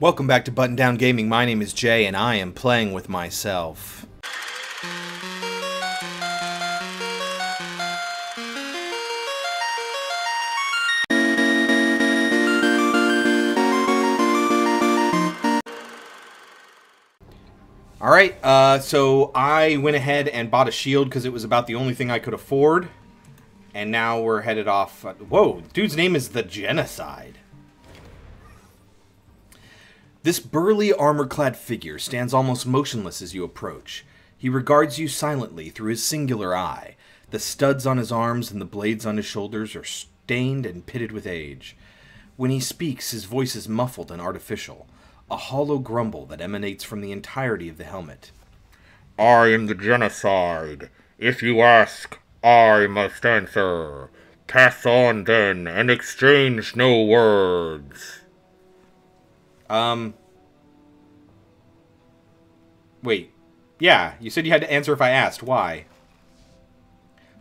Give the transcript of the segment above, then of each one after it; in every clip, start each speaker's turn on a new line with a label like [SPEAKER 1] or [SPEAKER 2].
[SPEAKER 1] Welcome back to Button Down Gaming. My name is Jay, and I am playing with myself. Alright, uh, so I went ahead and bought a shield because it was about the only thing I could afford. And now we're headed off. uh, Whoa, dude's name is the Genocide. This burly armor clad figure stands almost motionless as you approach. He regards you silently through his singular eye. The studs on his arms and the blades on his shoulders are stained and pitted with age. When he speaks, his voice is muffled and artificial, a hollow grumble that emanates from the entirety of the helmet.
[SPEAKER 2] I am the genocide. If you ask, I must answer. Pass on then, and exchange no words.
[SPEAKER 1] Um. Wait. Yeah, you said you had to answer if I asked. Why?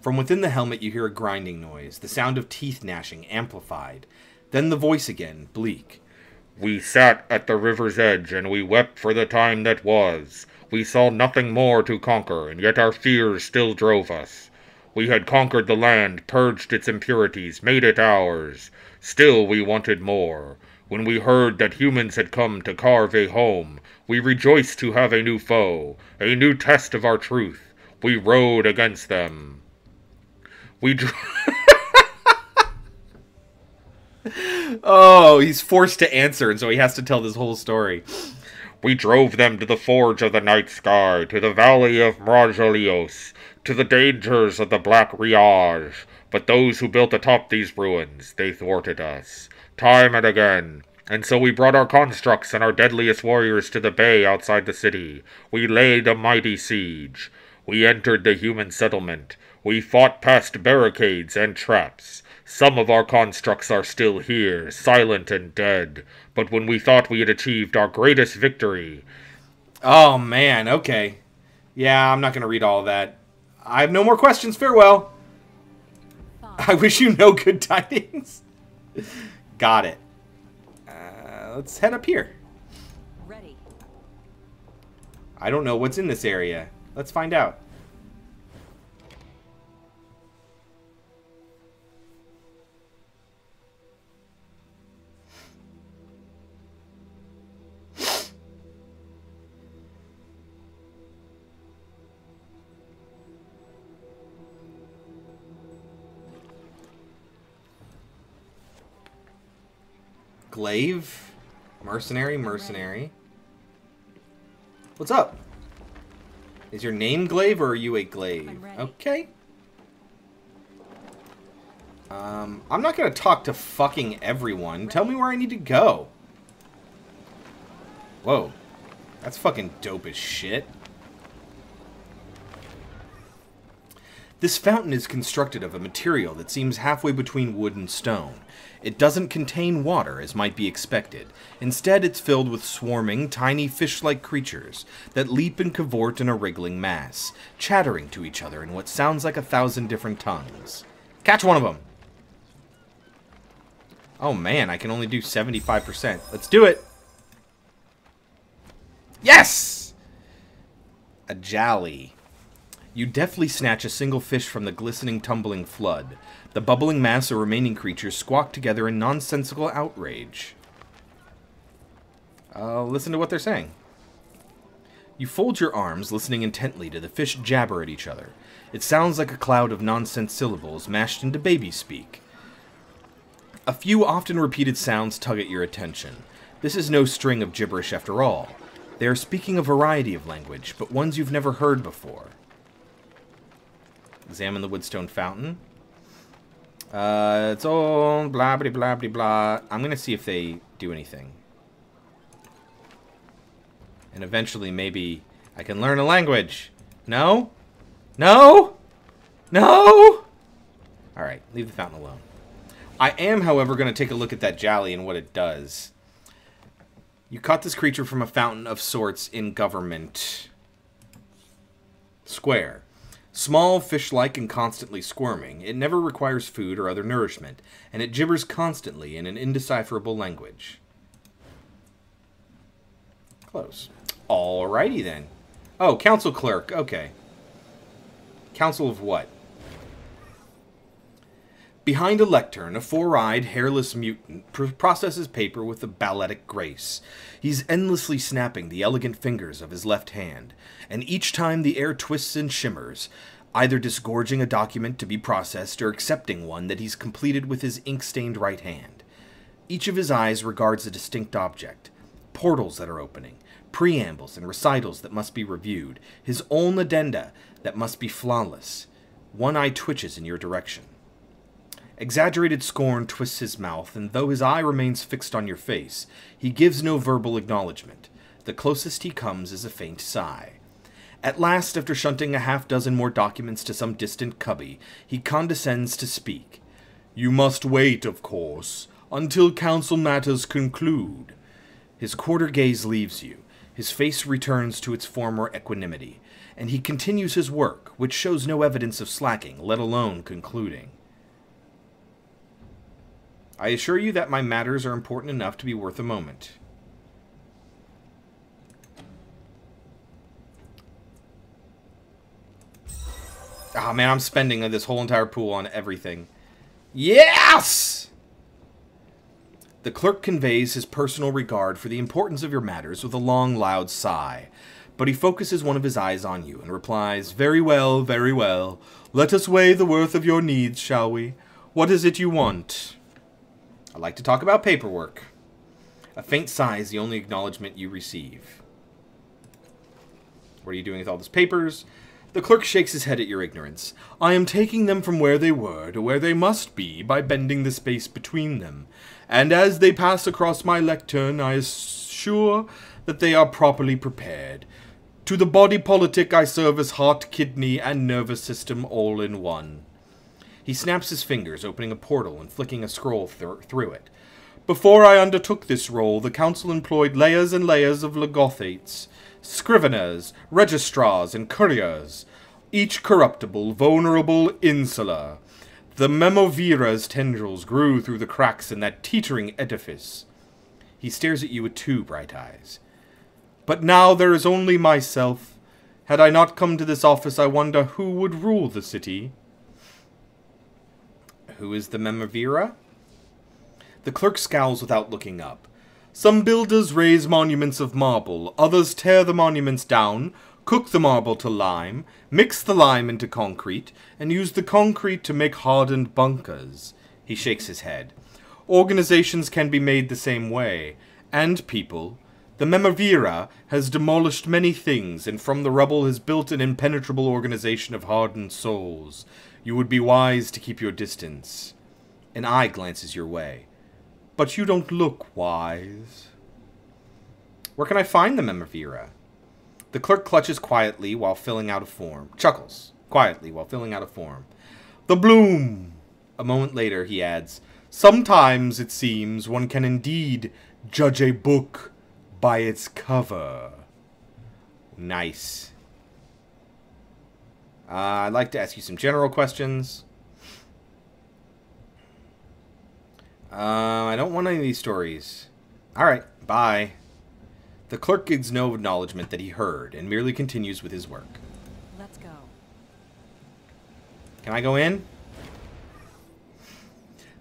[SPEAKER 1] From within the helmet, you hear a grinding noise, the sound of teeth gnashing amplified. Then the voice again, bleak.
[SPEAKER 2] We sat at the river's edge, and we wept for the time that was. We saw nothing more to conquer, and yet our fears still drove us. We had conquered the land, purged its impurities, made it ours. Still we wanted more. When we heard that humans had come to carve a home, we rejoiced to have a new foe, a new test of our truth. We rode against them. We
[SPEAKER 1] Oh, he's forced to answer, and so he has to tell this whole story.
[SPEAKER 2] We drove them to the forge of the night sky, to the valley of Mrajolios, to the dangers of the Black Riage. But those who built atop these ruins, they thwarted us, time and again. And so we brought our constructs and our deadliest warriors to the bay outside the city. We laid a mighty siege. We entered the human settlement. We fought past barricades and traps. Some of our constructs are still here, silent and dead. But when we thought we had achieved our greatest victory,
[SPEAKER 1] Oh, man, okay. Yeah, I'm not going to read all that. I have no more questions. Farewell. I wish you no good tidings. Got it. Uh, let's head up here.
[SPEAKER 3] Ready.
[SPEAKER 1] I don't know what's in this area. Let's find out. Glaive? Mercenary, mercenary. What's up? Is your name Glaive or are you a Glaive? Okay. Um, I'm not gonna talk to fucking everyone. Tell me where I need to go. Whoa. That's fucking dope as shit. This fountain is constructed of a material that seems halfway between wood and stone. It doesn't contain water, as might be expected. Instead, it's filled with swarming, tiny fish-like creatures that leap and cavort in a wriggling mass, chattering to each other in what sounds like a thousand different tongues. Catch one of them! Oh man, I can only do 75%. Let's do it! Yes! A jolly. You deftly snatch a single fish from the glistening, tumbling flood. The bubbling mass of remaining creatures squawk together in nonsensical outrage. Uh, listen to what they're saying. You fold your arms, listening intently to the fish jabber at each other. It sounds like a cloud of nonsense syllables mashed into baby speak. A few often repeated sounds tug at your attention. This is no string of gibberish after all. They are speaking a variety of language, but ones you've never heard before. Examine the woodstone fountain. Uh, it's all blah blah blah blah blah. I'm gonna see if they do anything. And eventually, maybe I can learn a language. No? No? No? Alright, leave the fountain alone. I am, however, going to take a look at that jolly and what it does. You caught this creature from a fountain of sorts in government. Square. Small, fish-like, and constantly squirming, it never requires food or other nourishment, and it gibbers constantly in an indecipherable language. Close. Alrighty then. Oh, council clerk. Okay. Council of what? Behind a lectern, a four-eyed, hairless mutant pr processes paper with a balletic grace. He's endlessly snapping the elegant fingers of his left hand, and each time the air twists and shimmers, either disgorging a document to be processed or accepting one that he's completed with his ink-stained right hand. Each of his eyes regards a distinct object, portals that are opening, preambles and recitals that must be reviewed, his own addenda that must be flawless. One eye twitches in your direction. Exaggerated scorn twists his mouth, and though his eye remains fixed on your face, he gives no verbal acknowledgement. The closest he comes is a faint sigh. At last, after shunting a half dozen more documents to some distant cubby, he condescends to speak. You must wait, of course, until council matters conclude. His quarter gaze leaves you. His face returns to its former equanimity, and he continues his work, which shows no evidence of slacking, let alone concluding. I assure you that my matters are important enough to be worth a moment. Ah, oh, man, I'm spending this whole entire pool on everything. Yes! The clerk conveys his personal regard for the importance of your matters with a long, loud sigh, but he focuses one of his eyes on you and replies, Very well, very well. Let us weigh the worth of your needs, shall we? What is it you want? I like to talk about paperwork. A faint sigh is the only acknowledgement you receive. What are you doing with all these papers? The clerk shakes his head at your ignorance. I am taking them from where they were to where they must be by bending the space between them. And as they pass across my lectern, I assure that they are properly prepared. To the body politic I serve as heart, kidney, and nervous system all in one. He snaps his fingers, opening a portal and flicking a scroll th through it. Before I undertook this role, the council employed layers and layers of legothates, scriveners, registrars, and couriers, each corruptible, vulnerable, insular. The Memovira's tendrils grew through the cracks in that teetering edifice. He stares at you with two bright eyes. But now there is only myself. Had I not come to this office, I wonder who would rule the city. Who is the Memovira? The clerk scowls without looking up. Some builders raise monuments of marble, others tear the monuments down, cook the marble to lime, mix the lime into concrete, and use the concrete to make hardened bunkers. He shakes his head. Organizations can be made the same way, and people. The Memovira has demolished many things, and from the rubble has built an impenetrable organization of hardened souls. You would be wise to keep your distance. An eye glances your way. But you don't look wise. Where can I find the Memovira? The clerk clutches quietly while filling out a form. Chuckles quietly while filling out a form. The bloom! A moment later, he adds, Sometimes, it seems, one can indeed judge a book by its cover. Nice. Uh, I'd like to ask you some general questions. Uh, I don't want any of these stories. Alright, bye. The clerk gives no acknowledgement that he heard and merely continues with his work.
[SPEAKER 3] Let's go.
[SPEAKER 1] Can I go in?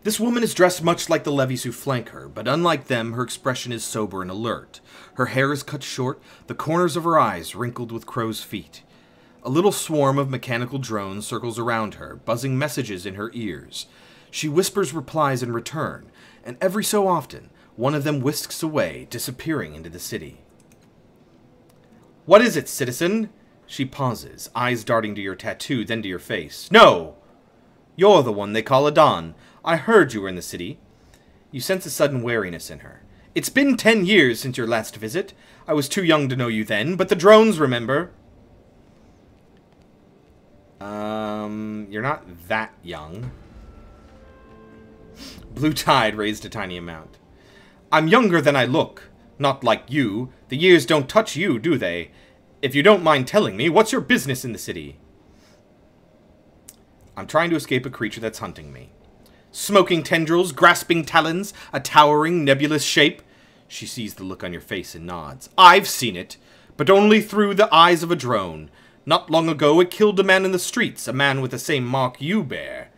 [SPEAKER 1] This woman is dressed much like the levies who flank her, but unlike them, her expression is sober and alert. Her hair is cut short, the corners of her eyes wrinkled with crow's feet. A little swarm of mechanical drones circles around her, buzzing messages in her ears. She whispers replies in return, and every so often, one of them whisks away, disappearing into the city. What is it, citizen? She pauses, eyes darting to your tattoo, then to your face. No! You're the one they call Adon. I heard you were in the city. You sense a sudden wariness in her. It's been ten years since your last visit. I was too young to know you then, but the drones remember. Um, you're not that young. Blue Tide raised a tiny amount. I'm younger than I look. Not like you. The years don't touch you, do they? If you don't mind telling me, what's your business in the city? I'm trying to escape a creature that's hunting me. Smoking tendrils, grasping talons, a towering, nebulous shape. She sees the look on your face and nods. I've seen it, but only through the eyes of a drone. Not long ago, it killed a man in the streets, a man with the same mark you bear.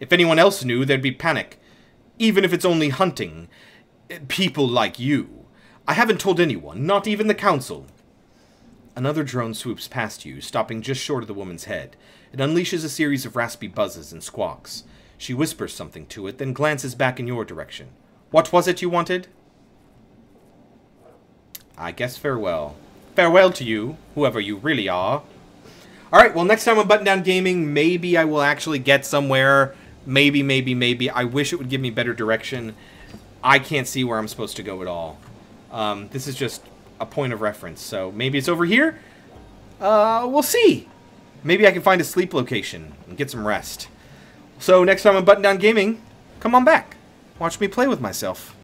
[SPEAKER 1] If anyone else knew, there'd be panic. Even if it's only hunting. Eh, people like you. I haven't told anyone, not even the council. Another drone swoops past you, stopping just short of the woman's head. It unleashes a series of raspy buzzes and squawks. She whispers something to it, then glances back in your direction. What was it you wanted? I guess farewell. Farewell to you, whoever you really are. Alright, well, next time on Button Down Gaming, maybe I will actually get somewhere. Maybe, maybe, maybe. I wish it would give me better direction. I can't see where I'm supposed to go at all. Um, this is just a point of reference, so maybe it's over here? Uh, we'll see. Maybe I can find a sleep location and get some rest. So next time on Button Down Gaming, come on back. Watch me play with myself.